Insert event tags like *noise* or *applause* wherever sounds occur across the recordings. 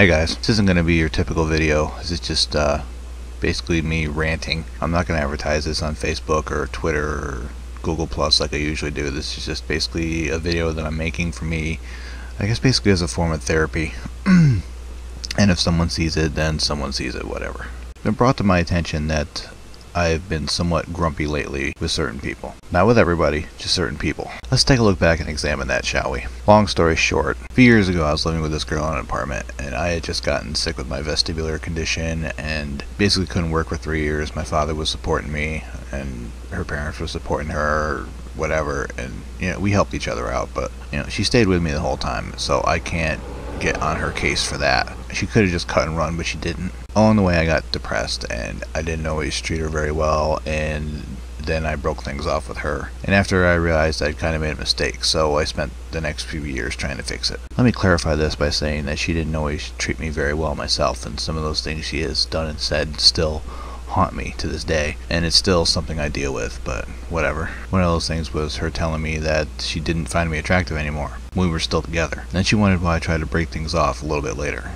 Hey guys, this isn't going to be your typical video. This is just uh, basically me ranting. I'm not going to advertise this on Facebook or Twitter or Google Plus like I usually do. This is just basically a video that I'm making for me, I guess basically as a form of therapy. *clears throat* and if someone sees it, then someone sees it, whatever. It's been brought to my attention that I've been somewhat grumpy lately with certain people. Not with everybody, just certain people. Let's take a look back and examine that, shall we? Long story short, a few years ago I was living with this girl in an apartment, and I had just gotten sick with my vestibular condition and basically couldn't work for three years. My father was supporting me, and her parents were supporting her, whatever, and you know, we helped each other out, but you know, she stayed with me the whole time, so I can't get on her case for that. She could have just cut and run, but she didn't. Along the way, I got depressed, and I didn't always treat her very well, and then I broke things off with her. And after I realized I'd kind of made a mistake, so I spent the next few years trying to fix it. Let me clarify this by saying that she didn't always treat me very well myself, and some of those things she has done and said still haunt me to this day, and it's still something I deal with, but whatever. One of those things was her telling me that she didn't find me attractive anymore. We were still together. Then she wondered why I tried to break things off a little bit later.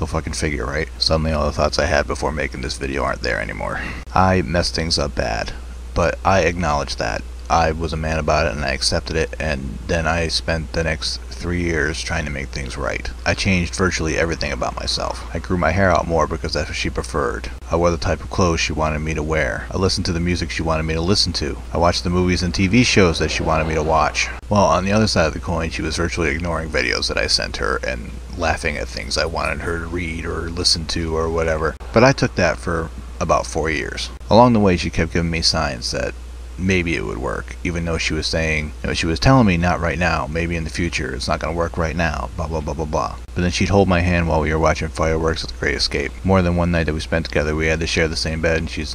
Go fucking figure, right? Suddenly all the thoughts I had before making this video aren't there anymore. I messed things up bad, but I acknowledge that. I was a man about it and I accepted it, and then I spent the next three years trying to make things right. I changed virtually everything about myself. I grew my hair out more because that's what she preferred. I wore the type of clothes she wanted me to wear. I listened to the music she wanted me to listen to. I watched the movies and TV shows that she wanted me to watch. Well, on the other side of the coin, she was virtually ignoring videos that I sent her and laughing at things I wanted her to read or listen to or whatever. But I took that for about four years. Along the way, she kept giving me signs that maybe it would work, even though she was saying, you know, she was telling me not right now, maybe in the future, it's not going to work right now, blah, blah, blah, blah, blah. But then she'd hold my hand while we were watching fireworks at the Great Escape. More than one night that we spent together, we had to share the same bed, and she's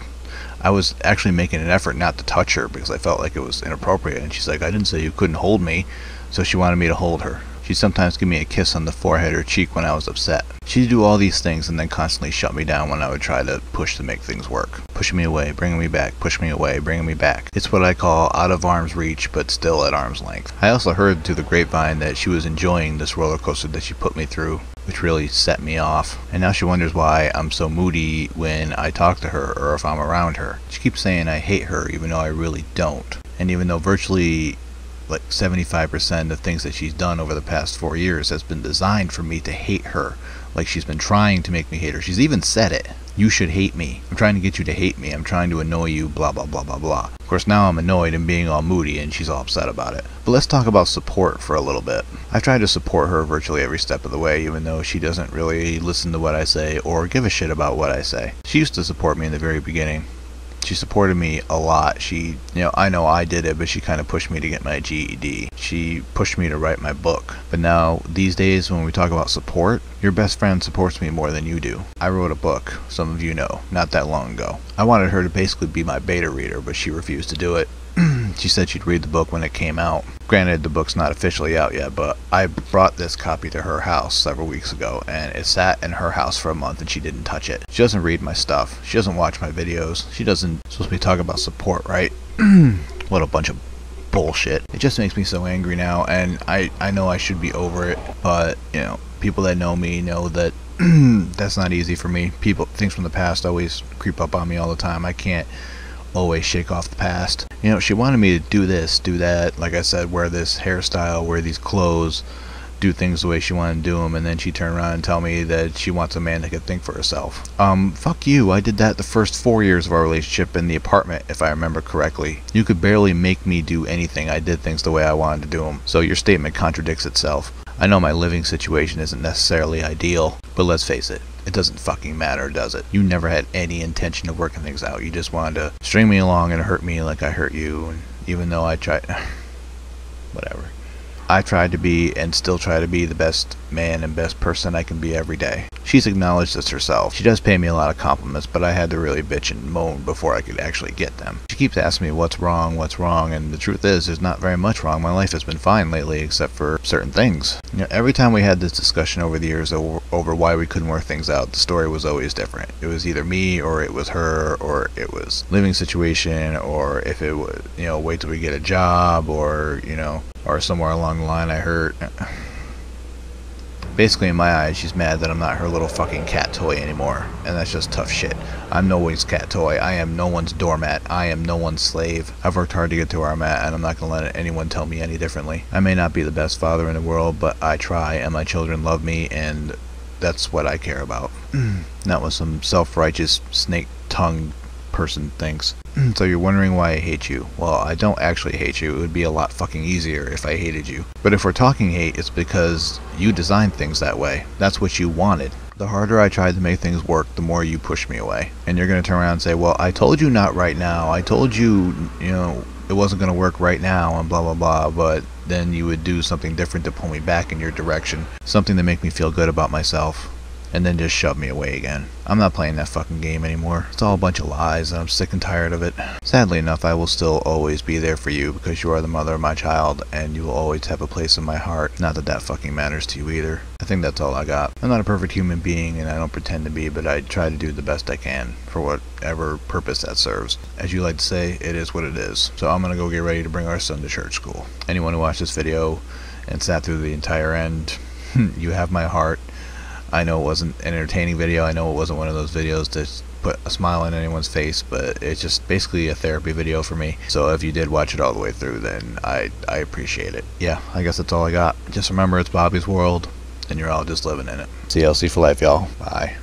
I was actually making an effort not to touch her because I felt like it was inappropriate. And she's like, I didn't say you couldn't hold me. So she wanted me to hold her. She'd sometimes give me a kiss on the forehead or cheek when I was upset. She'd do all these things and then constantly shut me down when I would try to push to make things work. Pushing me away, bringing me back, pushing me away, bringing me back. It's what I call out of arm's reach, but still at arm's length. I also heard through the grapevine that she was enjoying this roller coaster that she put me through which really set me off. And now she wonders why I'm so moody when I talk to her or if I'm around her. She keeps saying I hate her even though I really don't. And even though virtually like 75% of things that she's done over the past four years has been designed for me to hate her. Like she's been trying to make me hate her. She's even said it. You should hate me. I'm trying to get you to hate me. I'm trying to annoy you, blah, blah, blah, blah, blah. Of course, now I'm annoyed and being all moody, and she's all upset about it. But let's talk about support for a little bit. I've tried to support her virtually every step of the way, even though she doesn't really listen to what I say or give a shit about what I say. She used to support me in the very beginning, she supported me a lot. She, you know, I know I did it, but she kind of pushed me to get my GED. She pushed me to write my book. But now, these days, when we talk about support, your best friend supports me more than you do. I wrote a book, some of you know, not that long ago. I wanted her to basically be my beta reader, but she refused to do it. *clears throat* she said she'd read the book when it came out. Granted, the book's not officially out yet, but I brought this copy to her house several weeks ago, and it sat in her house for a month and she didn't touch it. She doesn't read my stuff. She doesn't watch my videos. She doesn't supposed to be talking about support, right? *clears throat* what a bunch of bullshit. It just makes me so angry now, and I, I know I should be over it, but, you know, people that know me know that *clears throat* that's not easy for me. People, things from the past always creep up on me all the time. I can't always shake off the past. You know, she wanted me to do this, do that, like I said, wear this hairstyle, wear these clothes, do things the way she wanted to do them, and then she turned around and tell me that she wants a man that can think for herself. Um, fuck you, I did that the first four years of our relationship in the apartment, if I remember correctly. You could barely make me do anything, I did things the way I wanted to do them, so your statement contradicts itself. I know my living situation isn't necessarily ideal, but let's face it, it doesn't fucking matter, does it? You never had any intention of working things out. You just wanted to string me along and hurt me like I hurt you, and even though I tried... *laughs* Whatever. I tried to be and still try to be the best man and best person I can be every day. She's acknowledged this herself. She does pay me a lot of compliments, but I had to really bitch and moan before I could actually get them. She keeps asking me what's wrong, what's wrong, and the truth is, there's not very much wrong. My life has been fine lately, except for certain things. You know, every time we had this discussion over the years over, over why we couldn't work things out, the story was always different. It was either me, or it was her, or it was living situation, or if it was, you know, wait till we get a job, or, you know, or somewhere along the line I heard *laughs* Basically, in my eyes, she's mad that I'm not her little fucking cat toy anymore. And that's just tough shit. I'm no one's cat toy. I am no one's doormat. I am no one's slave. I've worked hard to get to where I'm at, and I'm not going to let anyone tell me any differently. I may not be the best father in the world, but I try, and my children love me, and that's what I care about. *clears throat* not what some self righteous, snake tongued person thinks. *clears throat* so you're wondering why I hate you. Well, I don't actually hate you. It would be a lot fucking easier if I hated you. But if we're talking hate, it's because you designed things that way. That's what you wanted. The harder I tried to make things work, the more you pushed me away. And you're going to turn around and say, well, I told you not right now. I told you, you know, it wasn't going to work right now and blah, blah, blah. But then you would do something different to pull me back in your direction. Something to make me feel good about myself and then just shove me away again. I'm not playing that fucking game anymore. It's all a bunch of lies and I'm sick and tired of it. Sadly enough, I will still always be there for you because you are the mother of my child and you will always have a place in my heart. Not that that fucking matters to you either. I think that's all I got. I'm not a perfect human being and I don't pretend to be, but I try to do the best I can for whatever purpose that serves. As you like to say, it is what it is. So I'm gonna go get ready to bring our son to church school. Anyone who watched this video and sat through the entire end, *laughs* you have my heart. I know it wasn't an entertaining video. I know it wasn't one of those videos to put a smile on anyone's face, but it's just basically a therapy video for me. So if you did watch it all the way through, then I I appreciate it. Yeah, I guess that's all I got. Just remember, it's Bobby's world, and you're all just living in it. CLC for life, y'all. Bye.